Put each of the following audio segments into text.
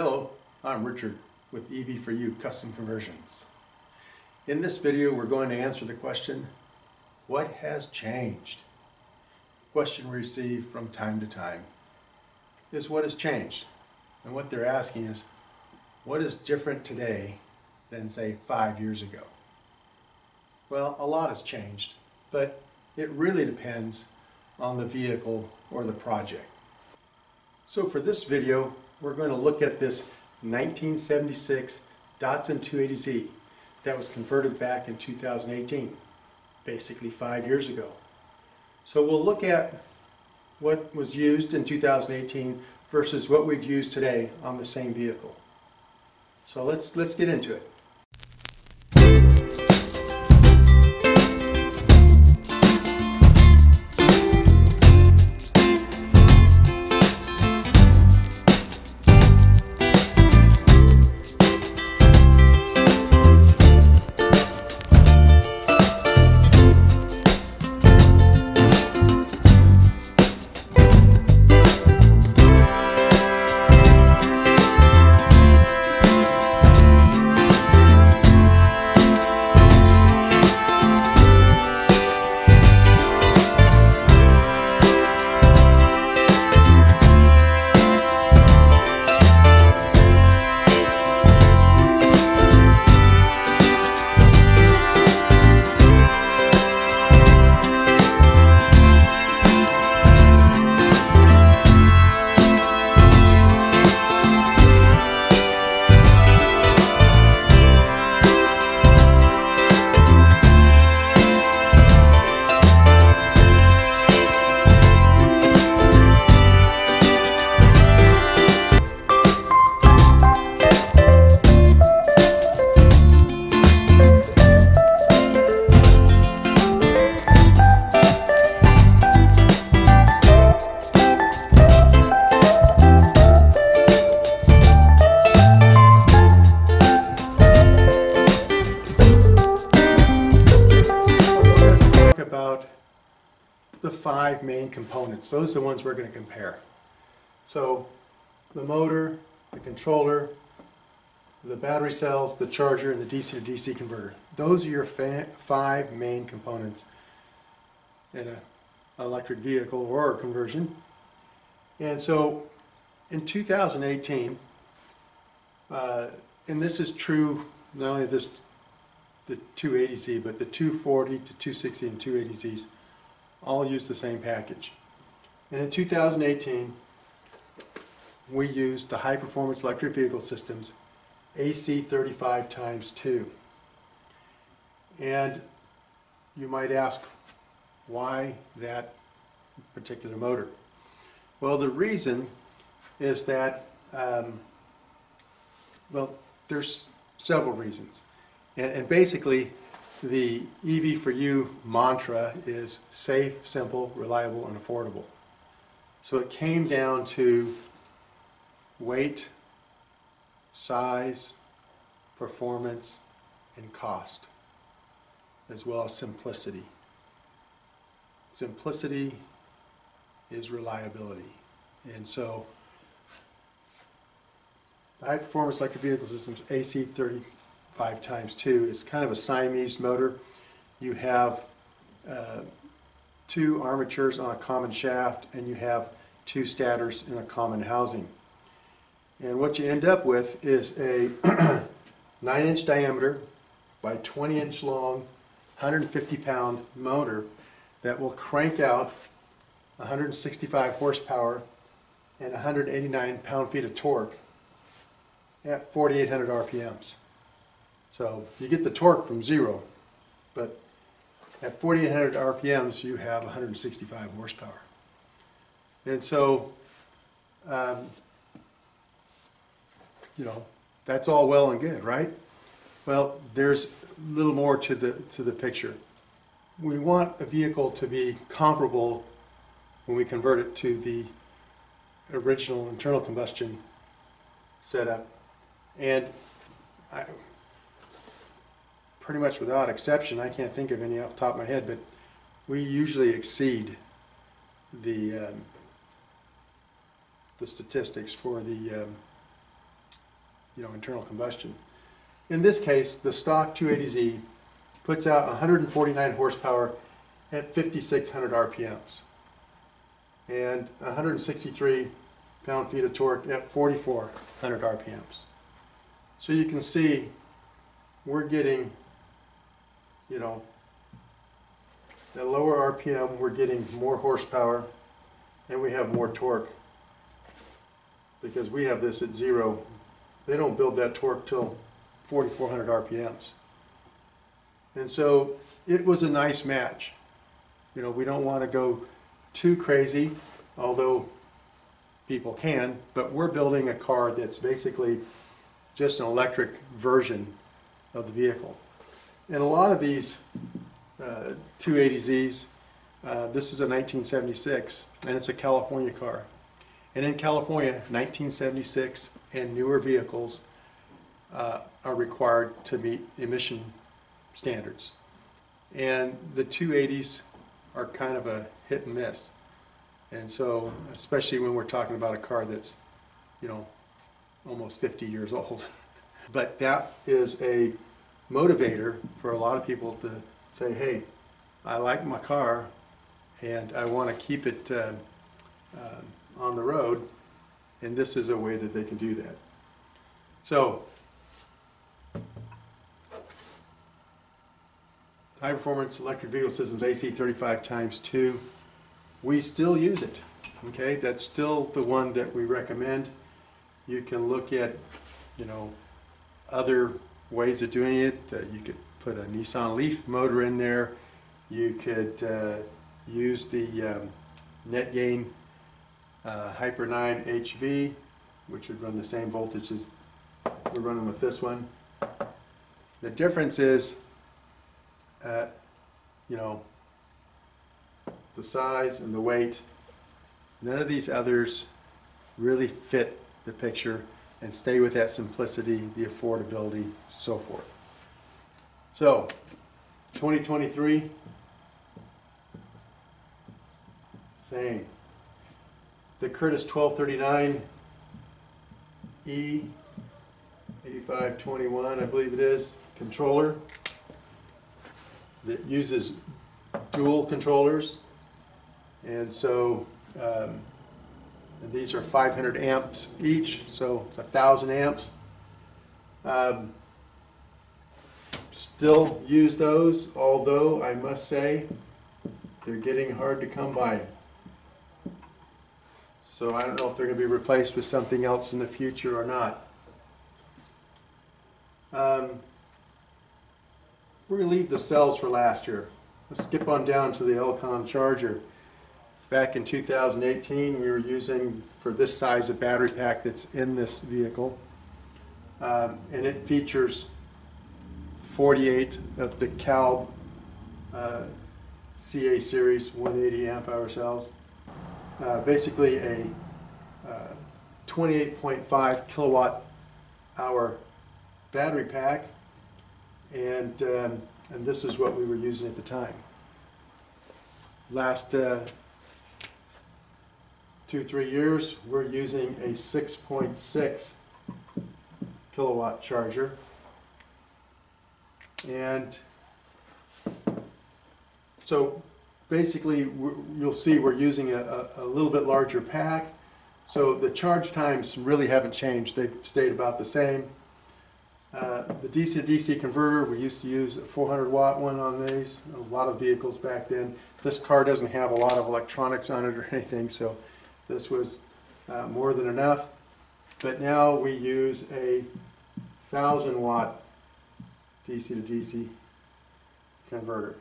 Hello, I'm Richard with EV4U Custom Conversions. In this video we're going to answer the question, what has changed? The question we receive from time to time is what has changed? And what they're asking is, what is different today than say five years ago? Well, a lot has changed, but it really depends on the vehicle or the project. So for this video, we're going to look at this 1976 Datsun 280Z that was converted back in 2018, basically five years ago. So we'll look at what was used in 2018 versus what we've used today on the same vehicle. So let's, let's get into it. Components. Those are the ones we're going to compare. So the motor, the controller, the battery cells, the charger, and the DC to DC converter. Those are your five main components in an electric vehicle or a conversion. And so in 2018, uh, and this is true not only this the 280Z, but the 240 to 260 and 280Zs all use the same package. And in 2018, we used the High Performance Electric Vehicle Systems AC35 times 2. And you might ask, why that particular motor? Well, the reason is that, um, well, there's several reasons. And, and basically, the EV4U mantra is safe, simple, reliable, and affordable. So it came down to weight, size, performance, and cost, as well as simplicity. Simplicity is reliability. And so, the high performance electric vehicle systems AC30 five times two. is kind of a Siamese motor. You have uh, two armatures on a common shaft and you have two stators in a common housing. And what you end up with is a 9 inch diameter by 20 inch long, 150 pound motor that will crank out 165 horsepower and 189 pound feet of torque at 4,800 RPMs. So you get the torque from zero, but at 4,800 RPMs, you have 165 horsepower. And so, um, you know, that's all well and good, right? Well, there's a little more to the, to the picture. We want a vehicle to be comparable when we convert it to the original internal combustion setup. And I, pretty much without exception, I can't think of any off the top of my head, but we usually exceed the, um, the statistics for the, um, you know, internal combustion. In this case, the stock 280Z puts out 149 horsepower at 5,600 RPMs and 163 pound-feet of torque at 4,400 RPMs. So you can see we're getting, you know, at lower RPM, we're getting more horsepower and we have more torque because we have this at zero. They don't build that torque till 4,400 RPMs. And so it was a nice match. You know, we don't want to go too crazy, although people can, but we're building a car that's basically just an electric version of the vehicle. And a lot of these uh, 280Zs, uh, this is a 1976, and it's a California car. And in California, 1976 and newer vehicles uh, are required to meet emission standards. And the 280s are kind of a hit and miss. And so, especially when we're talking about a car that's, you know, almost 50 years old. but that is a motivator for a lot of people to say, hey, I like my car and I want to keep it uh, uh, on the road, and this is a way that they can do that. So, high performance electric vehicle systems AC 35 times 2 we still use it. Okay, that's still the one that we recommend. You can look at, you know, other ways of doing it. Uh, you could put a Nissan Leaf motor in there. You could uh, use the um, NetGain uh, Hyper 9 HV, which would run the same voltage as we're running with this one. The difference is, uh, you know, the size and the weight. None of these others really fit the picture and stay with that simplicity, the affordability, so forth. So, 2023, same. The Curtis 1239 E 8521, I believe it is, controller that uses dual controllers and so um, and these are 500 amps each, so it's 1,000 amps. Um, still use those, although I must say they're getting hard to come by. So I don't know if they're going to be replaced with something else in the future or not. Um, we're going to leave the cells for last year. Let's skip on down to the Elcon charger. Back in 2018, we were using, for this size of battery pack that's in this vehicle, um, and it features 48 of the Calb uh, CA series 180 amp hour cells. Uh, basically a 28.5 uh, kilowatt hour battery pack, and um, and this is what we were using at the time. Last uh, two, three years, we're using a 6.6 kilowatt charger. And so basically, you'll see we're using a, a, little bit larger pack. So the charge times really haven't changed. They've stayed about the same. Uh, the DC to DC converter, we used to use a 400 watt one on these, a lot of vehicles back then. This car doesn't have a lot of electronics on it or anything, so this was uh, more than enough, but now we use a 1000 watt DC to DC converter.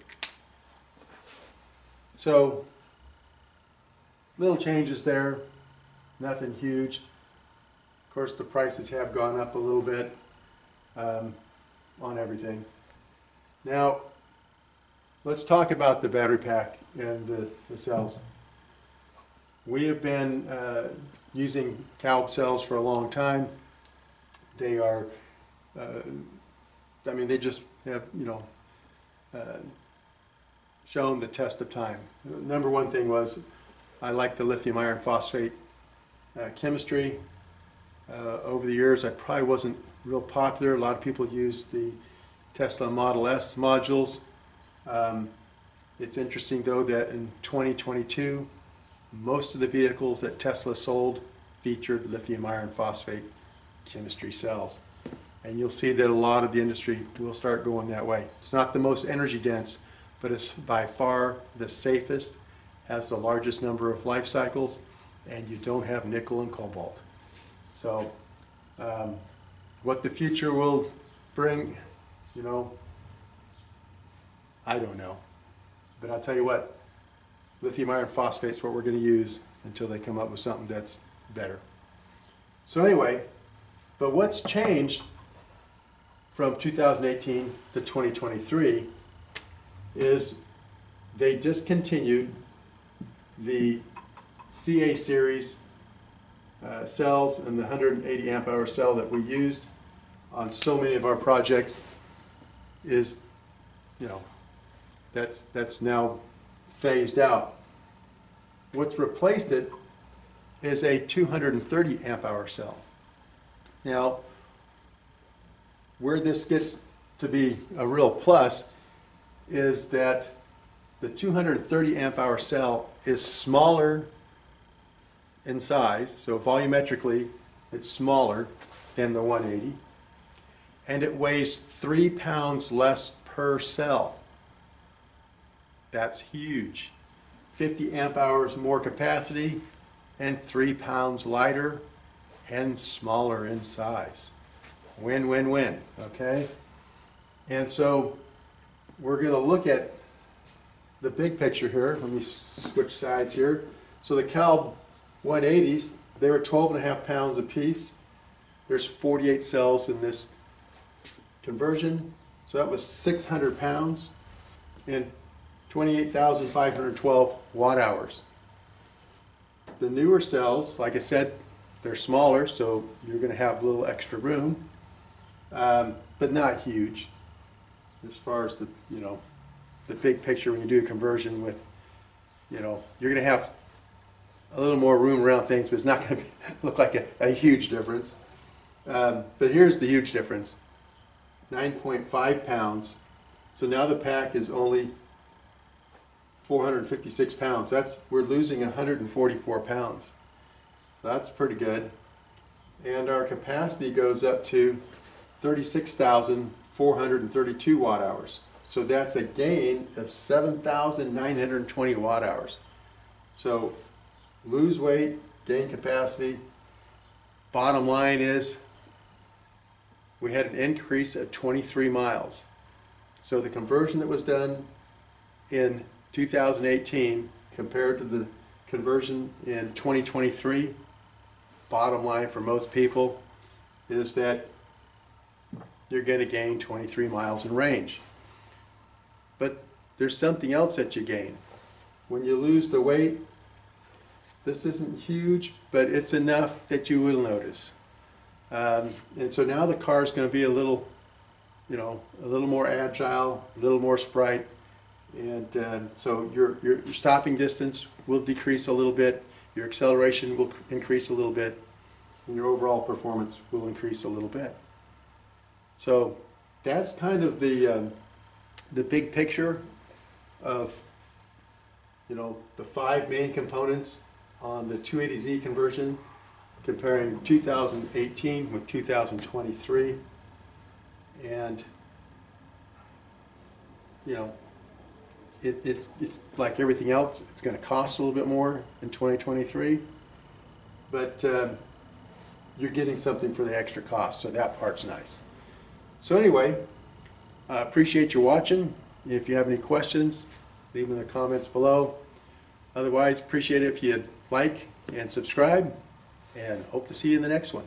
So, little changes there, nothing huge. Of course, the prices have gone up a little bit um, on everything. Now, let's talk about the battery pack and the, the cells. We have been uh, using Calb cells for a long time. They are, uh, I mean, they just have, you know, uh, shown the test of time. Number one thing was, I like the lithium iron phosphate uh, chemistry. Uh, over the years, I probably wasn't real popular. A lot of people use the Tesla Model S modules. Um, it's interesting though that in 2022, most of the vehicles that Tesla sold featured lithium iron phosphate chemistry cells. And you'll see that a lot of the industry will start going that way. It's not the most energy dense, but it's by far the safest, has the largest number of life cycles, and you don't have nickel and cobalt. So, um, what the future will bring, you know, I don't know. But I'll tell you what, lithium iron phosphate is what we're going to use until they come up with something that's better. So anyway, but what's changed from 2018 to 2023 is they discontinued the CA series uh, cells and the 180 amp hour cell that we used on so many of our projects is, you know, that's, that's now phased out. What's replaced it is a 230 amp hour cell. Now, where this gets to be a real plus is that the 230 amp hour cell is smaller in size, so volumetrically it's smaller than the 180, and it weighs three pounds less per cell. That's huge. 50 amp hours more capacity and three pounds lighter and smaller in size. Win, win, win, okay? And so we're going to look at the big picture here. Let me switch sides here. So the Cal 180s, they were 12 and a half pounds a piece. There's 48 cells in this conversion. So that was 600 pounds and 28,512 watt hours. The newer cells, like I said, they're smaller, so you're going to have a little extra room, um, but not huge as far as the, you know, the big picture when you do a conversion with, you know, you're going to have a little more room around things, but it's not going to look like a, a huge difference. Um, but here's the huge difference 9.5 pounds. So now the pack is only 456 pounds. That's we're losing 144 pounds. So that's pretty good. And our capacity goes up to 36,432 watt hours. So that's a gain of 7,920 watt hours. So lose weight, gain capacity. Bottom line is we had an increase of 23 miles. So the conversion that was done in 2018 compared to the conversion in 2023, bottom line for most people is that you're going to gain 23 miles in range. But there's something else that you gain. When you lose the weight, this isn't huge, but it's enough that you will notice. Um, and so now the car is going to be a little, you know, a little more agile, a little more sprite. And uh, so your, your stopping distance will decrease a little bit, your acceleration will increase a little bit, and your overall performance will increase a little bit. So that's kind of the, um, the big picture of, you know, the five main components on the 280Z conversion, comparing 2018 with 2023. And, you know, it, it's, it's like everything else, it's going to cost a little bit more in 2023. But um, you're getting something for the extra cost, so that part's nice. So anyway, I appreciate you watching. If you have any questions, leave them in the comments below. Otherwise, appreciate it if you'd like and subscribe, and hope to see you in the next one.